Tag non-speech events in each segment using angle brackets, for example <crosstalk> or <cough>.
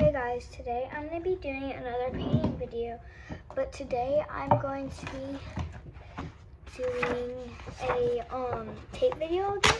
Hey guys, today I'm going to be doing another painting video, but today I'm going to be doing a um, tape video again.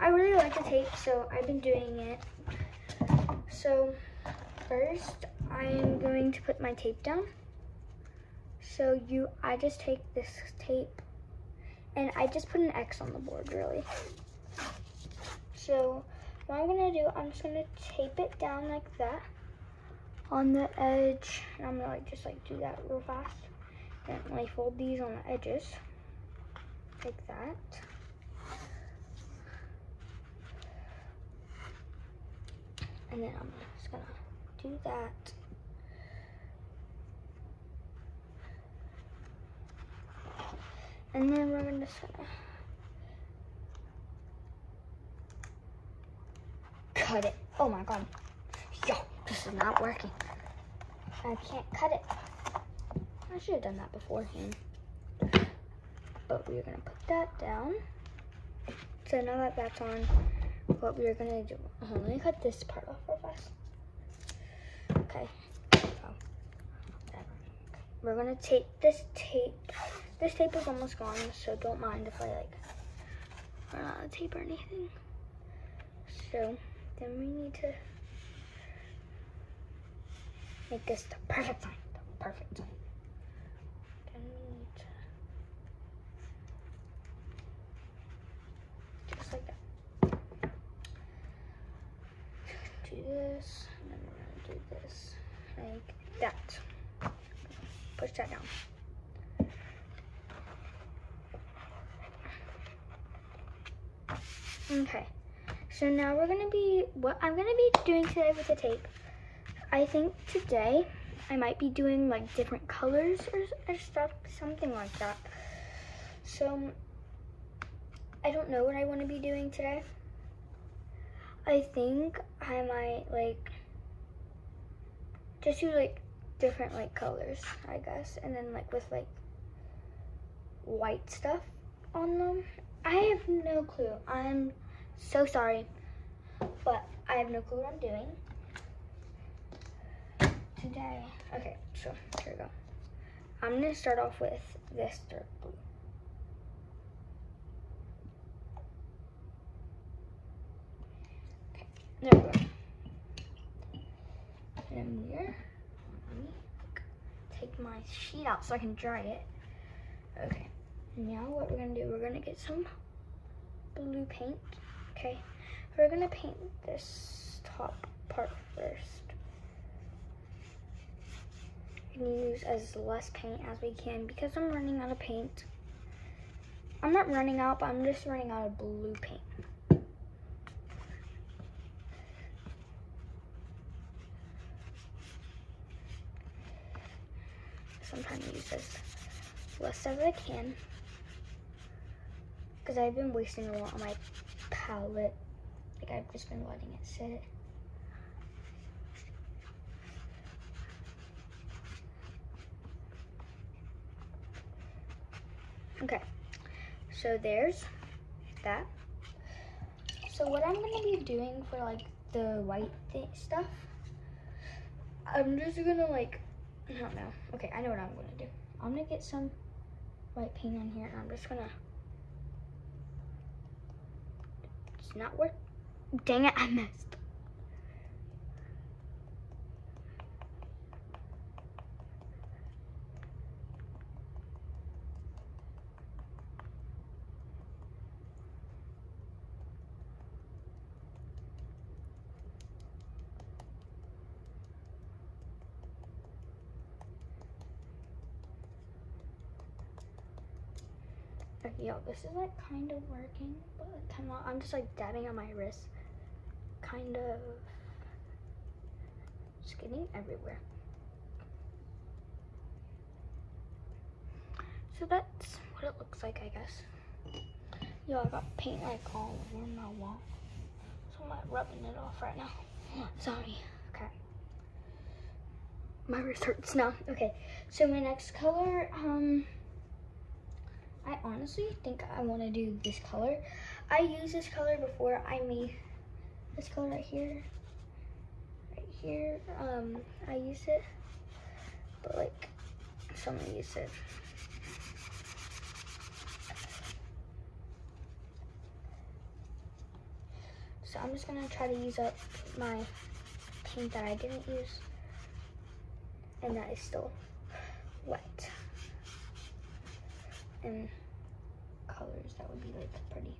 I really like the tape, so I've been doing it. So first, I'm going to put my tape down. So you, I just take this tape, and I just put an X on the board, really. So what I'm gonna do, I'm just gonna tape it down like that on the edge. And I'm gonna like just like do that real fast. And like fold these on the edges. Like that. And then I'm just gonna do that. And then we're just gonna cut it. Oh my god. Yo, this is not working. I can't cut it. I should have done that beforehand. But we're gonna put that down. So now that that's on, what we're gonna do, let me cut this part off real fast. Okay. Oh. We're gonna take this tape. This tape is almost gone, so don't mind if I like run out of tape or anything. So then we need to make this the perfect sign. The perfect sign. Then we need to just like that. Do this, and then we're gonna do this like that. Push that down. Okay. So now we're gonna be, what I'm gonna be doing today with the tape, I think today I might be doing like different colors or, or stuff, something like that. So I don't know what I wanna be doing today. I think I might like, just do like different like colors, I guess. And then like with like white stuff on them. I have no clue. I'm so sorry, but I have no clue what I'm doing today. Okay, so here we go. I'm gonna start off with this dark blue. Okay, there we go. And here, let me take my sheet out so I can dry it. Okay, now what we're gonna do, we're gonna get some blue paint. Okay, we're gonna paint this top part first. Can use as less paint as we can because I'm running out of paint. I'm not running out, but I'm just running out of blue paint. Sometimes use as less as I can because I've been wasting a lot on my palette. Like I've just been letting it sit. Okay, so there's that. So what I'm gonna be doing for like the white stuff, I'm just gonna like, I don't know. Okay, I know what I'm gonna do. I'm gonna get some white paint on here and I'm just gonna It's not work. Dang it, I missed. Yo, this is like kind of working, but of, I'm just like dabbing on my wrist, kind of, just getting everywhere. So that's what it looks like, I guess. Yo, I got paint like all over my wall, so I'm like rubbing it off right now. <gasps> Sorry, okay. My wrist hurts now. Okay, so my next color, um, I honestly think I want to do this color. I used this color before I made this color right here. Right here. Um, I use it, but like someone use it. So I'm just gonna try to use up my paint that I didn't use and that is still wet. And colors that would be like pretty.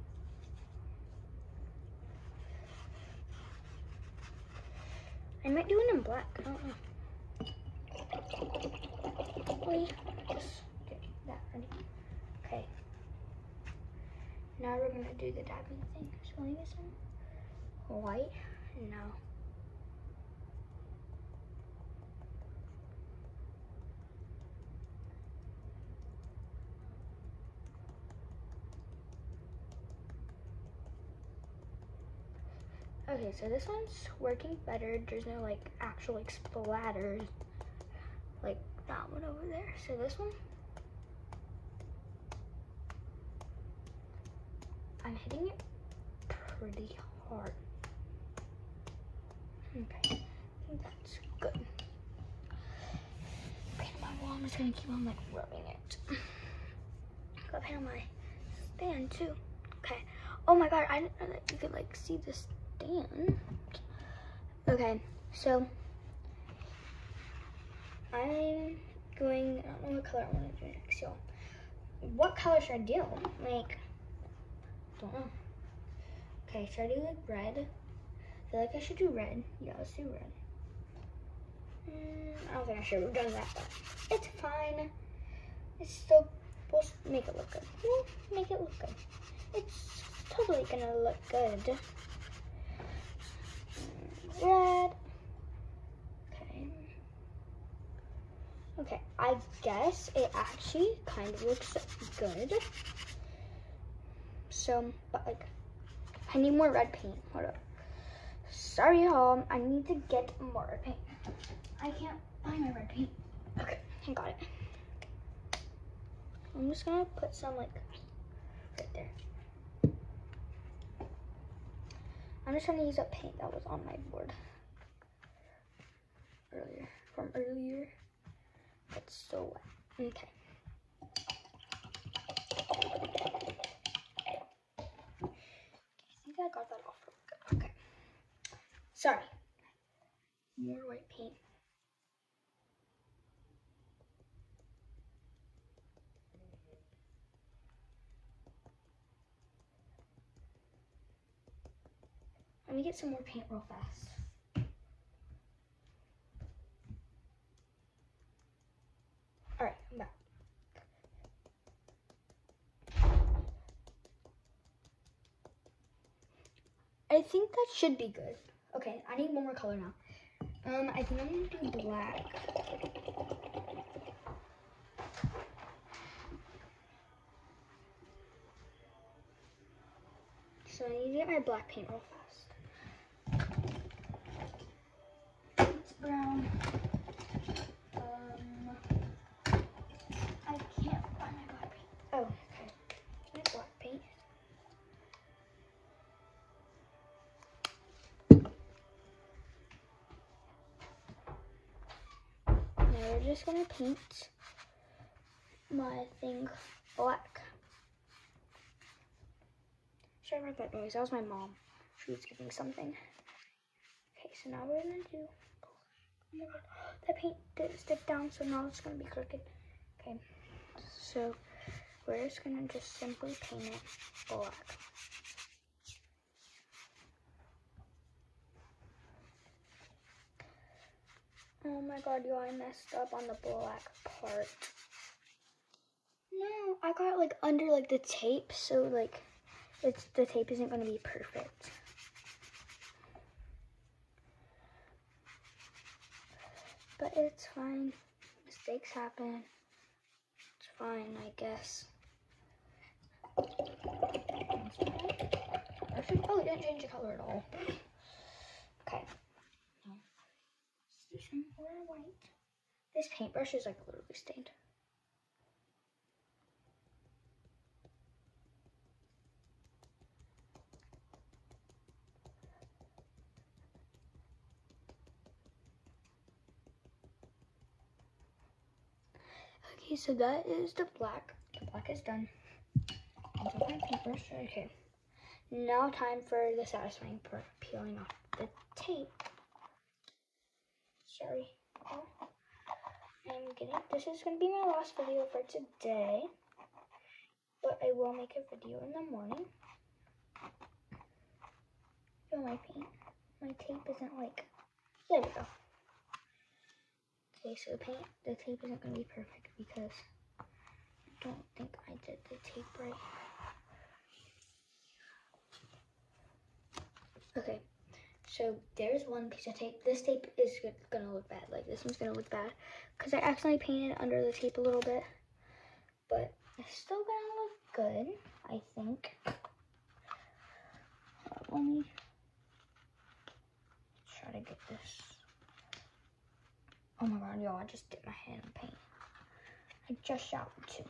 I might do one in black, I don't know. Just get that ready. Okay. Now we're gonna do the dabbing thing. So get some white. Now Okay, so this one's working better. There's no like actual like splatters like that one over there. So this one, I'm hitting it pretty hard. Okay, I think that's good. On my wall, I'm just gonna keep on like rubbing it. Got paint on my stand too. Okay. Oh my god, I didn't know that you could like see this stand. Okay, so I'm going, I don't know what color I want to do next, so what color should I do? Like, don't know. Okay, should I do like red? I feel like I should do red. Yeah, let's do red. Mm, I don't think I should have done that, but it's fine. It's still, we'll make it look good. We'll make it look good. It's totally gonna look good red. Okay. Okay, I guess it actually kind of looks good. So, but like, I need more red paint. Hold up. Sorry, y'all. I need to get more red paint. I can't find my red paint. Okay, I got it. I'm just gonna put some like right there. I'm just trying to use up paint that was on my board earlier, from earlier. It's so wet. Okay. I think I got that off good. Okay. Sorry. More white paint. Let me get some more paint real fast. All right, I'm back. I think that should be good. Okay, I need one more color now. Um, I think I'm gonna do black. So I need to get my black paint real fast. It's brown. Um, I can't find my black paint. Oh, okay. My black paint. Now we're just gonna paint my thing black. Sorry about that noise. That was my mom. She was giving something. Okay, so now we're gonna do. Oh my god, paint didn't stick down, so now it's gonna be crooked. Okay, so we're just gonna just simply paint it black. Oh my god, yo, I messed up on the black part. No, I got like under like the tape, so like it's the tape isn't to be perfect. But it's fine. Mistakes happen. It's fine, I guess. Oh, it didn't change the color at all. Okay. Let's do some more white. This paintbrush is like literally stained. Okay, so that is the black. The black is done. My paintbrush. Okay. Now time for the satisfying part, peeling off the tape. Sorry. I'm getting, this is going to be my last video for today. But I will make a video in the morning. Feel my paint. My tape isn't like, there we go. So the paint, the tape isn't going to be perfect because I don't think I did the tape right. Okay, so there's one piece of tape. This tape is gonna look bad. Like this one's gonna look bad because I accidentally painted under the tape a little bit, but it's still gonna look good, I think. Uh, let me try to get this. Oh my god, yo, I just dipped my hand in paint. I just shot two.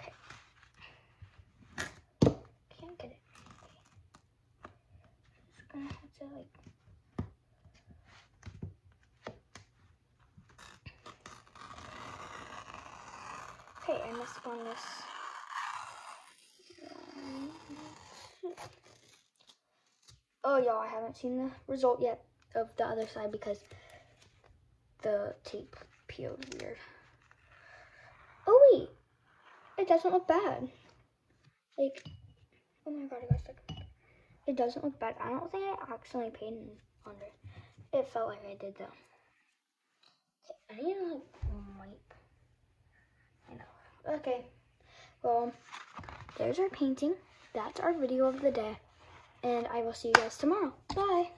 Okay. Can't get it. Just gonna have to like Okay, I messed up on this. Oh, y'all, I haven't seen the result yet of the other side because the tape peeled weird. It doesn't look bad. Like, oh my god, I got stuck. It doesn't look bad. I don't think I accidentally painted under it. It felt like I did, though. I need to, wipe. I know. Okay. Well, there's our painting. That's our video of the day. And I will see you guys tomorrow. Bye.